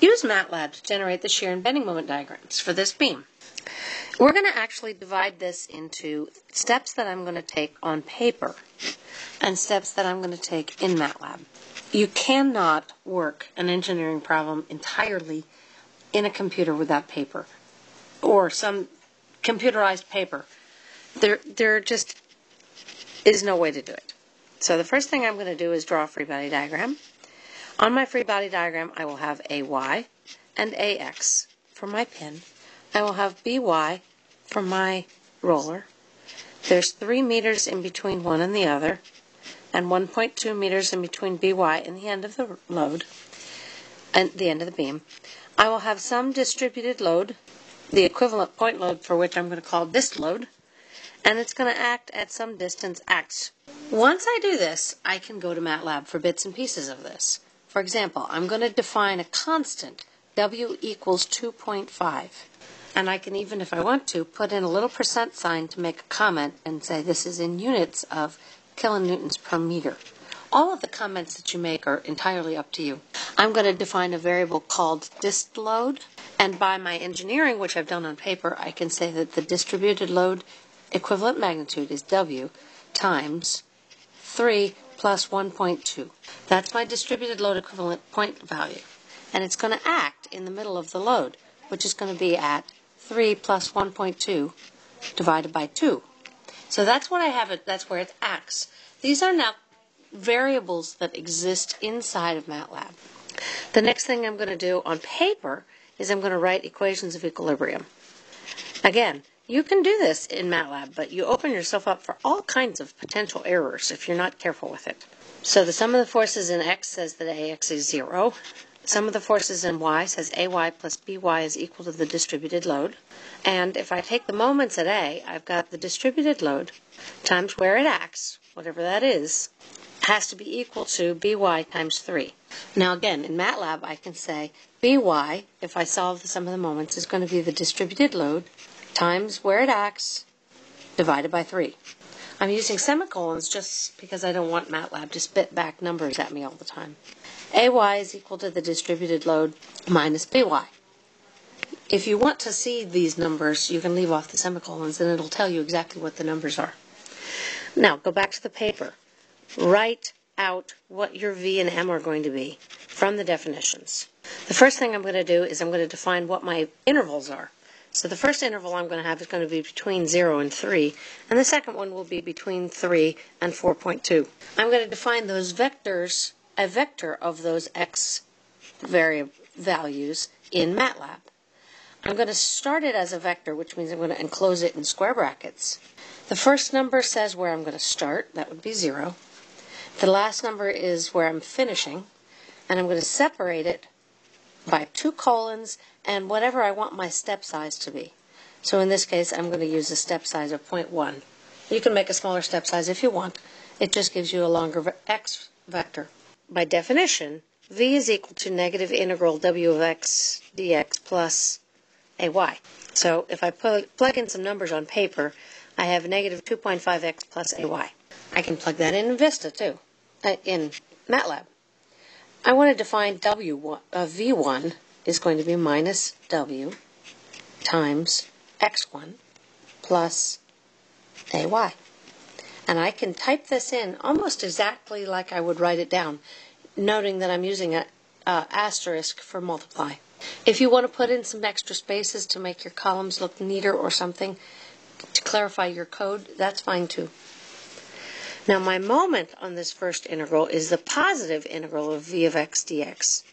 use MATLAB to generate the shear and bending moment diagrams for this beam. We're going to actually divide this into steps that I'm going to take on paper and steps that I'm going to take in MATLAB. You cannot work an engineering problem entirely in a computer without paper or some computerized paper. There, there just is no way to do it. So the first thing I'm going to do is draw a free body diagram. On my free body diagram, I will have AY and AX for my pin. I will have BY for my roller. There's 3 meters in between one and the other, and 1.2 meters in between BY and the end of the load, and the end of the beam. I will have some distributed load, the equivalent point load for which I'm going to call this load, and it's going to act at some distance x. Once I do this, I can go to MATLAB for bits and pieces of this. For example, I'm going to define a constant, W equals 2.5. And I can even, if I want to, put in a little percent sign to make a comment and say this is in units of kilonewtons per meter. All of the comments that you make are entirely up to you. I'm going to define a variable called dist load, and by my engineering, which I've done on paper, I can say that the distributed load equivalent magnitude is W times 3 plus 1.2. That's my distributed load equivalent point value. And it's going to act in the middle of the load, which is going to be at 3 plus 1.2 divided by 2. So that's what I have it, that's where it acts. These are now variables that exist inside of MATLAB. The next thing I'm going to do on paper is I'm going to write equations of equilibrium. Again, you can do this in MATLAB, but you open yourself up for all kinds of potential errors if you're not careful with it. So the sum of the forces in x says that ax is 0. Sum of the forces in y says ay plus by is equal to the distributed load. And if I take the moments at A, I've got the distributed load times where it acts, whatever that is, has to be equal to by times 3. Now again, in MATLAB I can say by, if I solve the sum of the moments, is going to be the distributed load times where it acts divided by 3. I'm using semicolons just because I don't want MATLAB to spit back numbers at me all the time. AY is equal to the distributed load minus BY. If you want to see these numbers, you can leave off the semicolons and it'll tell you exactly what the numbers are. Now, go back to the paper. Write out what your V and M are going to be from the definitions. The first thing I'm going to do is I'm going to define what my intervals are. So the first interval I'm going to have is going to be between 0 and 3, and the second one will be between 3 and 4.2. I'm going to define those vectors, a vector of those x variable values in MATLAB. I'm going to start it as a vector, which means I'm going to enclose it in square brackets. The first number says where I'm going to start, that would be 0. The last number is where I'm finishing, and I'm going to separate it by two colons and whatever I want my step size to be. So in this case, I'm going to use a step size of 0.1. You can make a smaller step size if you want. It just gives you a longer x vector. By definition, v is equal to negative integral w of x dx plus ay. So if I plug in some numbers on paper, I have negative 2.5x plus ay. I can plug that in in Vista too, uh, in MATLAB. I want to define W1, uh, V1 is going to be minus W times X1 plus AY. And I can type this in almost exactly like I would write it down, noting that I'm using an asterisk for multiply. If you want to put in some extra spaces to make your columns look neater or something, to clarify your code, that's fine too. Now my moment on this first integral is the positive integral of v of x dx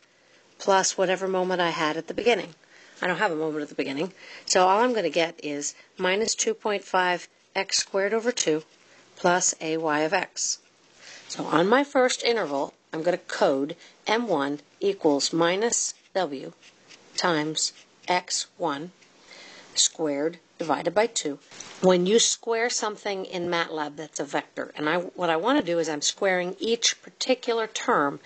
plus whatever moment I had at the beginning. I don't have a moment at the beginning. So all I'm going to get is minus 2.5 x squared over 2 plus ay of x. So on my first interval, I'm going to code m1 equals minus w times x1 squared divided by 2. When you square something in MATLAB that's a vector, and I, what I want to do is I'm squaring each particular term,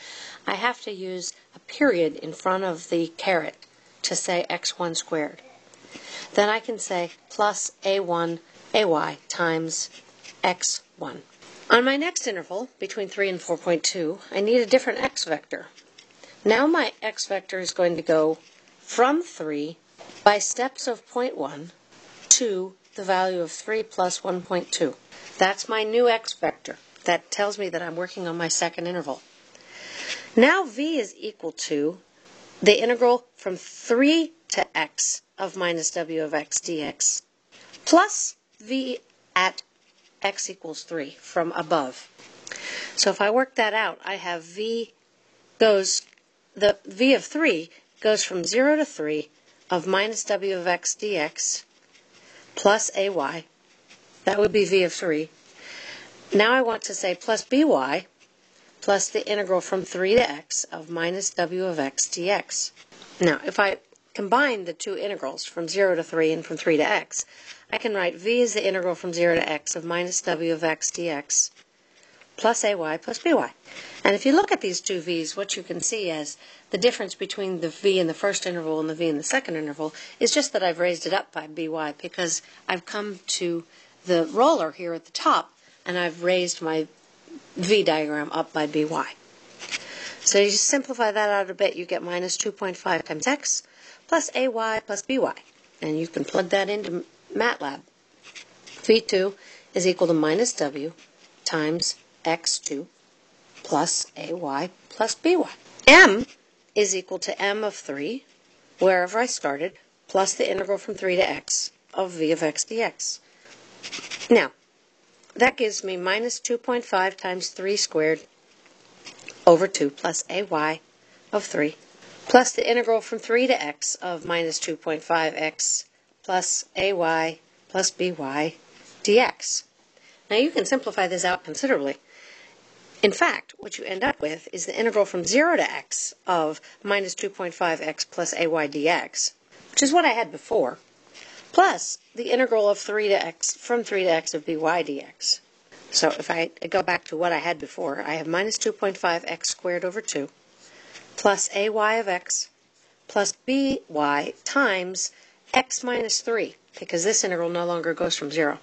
I have to use a period in front of the caret to say x1 squared. Then I can say plus a1 ay times x1. On my next interval, between 3 and 4.2, I need a different x vector. Now my x vector is going to go from 3 by steps of 0.1 to the value of 3 plus 1.2. That's my new x vector. That tells me that I'm working on my second interval. Now v is equal to the integral from 3 to x of minus w of x dx plus v at x equals 3 from above. So if I work that out, I have v goes, the v of 3 goes from 0 to 3 of minus w of x dx plus ay. That would be v of 3. Now I want to say plus by plus the integral from 3 to x of minus w of x dx. Now, if I combine the two integrals from 0 to 3 and from 3 to x, I can write v as the integral from 0 to x of minus w of x dx plus ay plus by. And if you look at these two v's, what you can see is the difference between the v in the first interval and the v in the second interval is just that I've raised it up by by because I've come to the roller here at the top and I've raised my v diagram up by by. So you simplify that out a bit, you get minus 2.5 times x plus ay plus by. And you can plug that into MATLAB. V2 is equal to minus W times x2 plus ay plus by. m is equal to m of 3, wherever I started, plus the integral from 3 to x of v of x dx. Now, that gives me minus 2.5 times 3 squared over 2 plus ay of 3 plus the integral from 3 to x of minus 2.5x plus ay plus by dx. Now you can simplify this out considerably. In fact, what you end up with is the integral from 0 to x of minus 2.5x plus ay dx, which is what I had before, plus the integral of 3 to x from 3 to x of by dx. So if I go back to what I had before, I have minus 2.5x squared over 2 plus ay of x plus by times x minus 3, because this integral no longer goes from 0.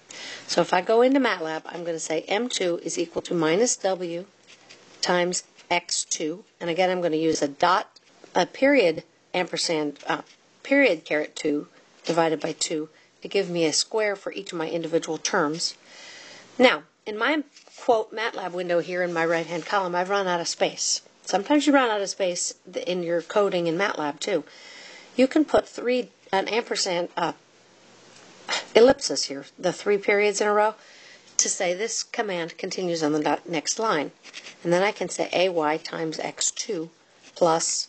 So if I go into MATLAB, I'm going to say m2 is equal to minus w times x2. And again, I'm going to use a dot, a period ampersand, uh, period caret 2 divided by 2 to give me a square for each of my individual terms. Now, in my quote MATLAB window here in my right-hand column, I've run out of space. Sometimes you run out of space in your coding in MATLAB too. You can put three an ampersand uh, ellipsis here, the three periods in a row, to say this command continues on the next line. And then I can say ay times x2 plus,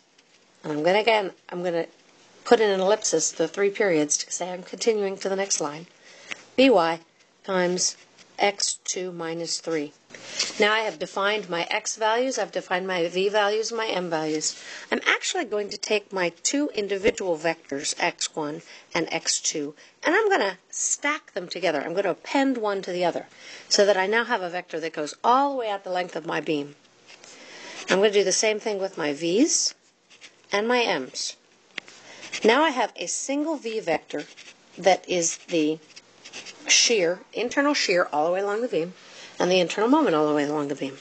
and I'm going to again, I'm going to put in an ellipsis the three periods to say I'm continuing to the next line. by times x2 minus 3. Now I have defined my x values, I've defined my v values, my m values. I'm actually going to take my two individual vectors, x1 and x2, and I'm going to stack them together. I'm going to append one to the other so that I now have a vector that goes all the way out the length of my beam. I'm going to do the same thing with my v's and my m's. Now I have a single v vector that is the shear, internal shear all the way along the beam, and the internal moment all the way along the beam.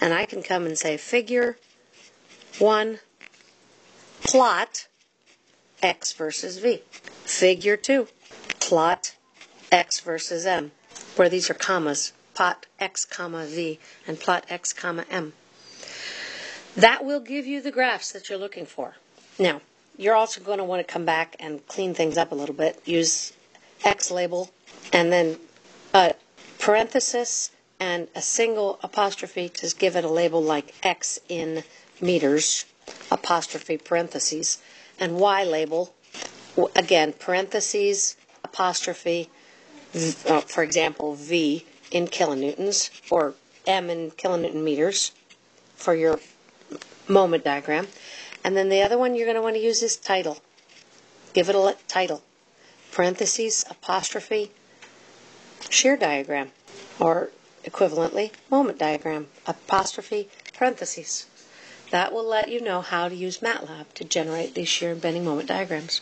And I can come and say figure 1 plot x versus v. Figure 2 plot x versus m, where these are commas, plot x comma v and plot x comma m. That will give you the graphs that you're looking for. Now, you're also going to want to come back and clean things up a little bit. Use X label and then a parenthesis and a single apostrophe to give it a label like X in meters, apostrophe parentheses, and Y label, again, parentheses, apostrophe, uh, for example, V in kilonewtons, or M in kilonewton meters for your moment diagram. And then the other one you're going to want to use is title. Give it a title. Parentheses, apostrophe, shear diagram, or equivalently, moment diagram, apostrophe, parentheses. That will let you know how to use MATLAB to generate these shear and bending moment diagrams.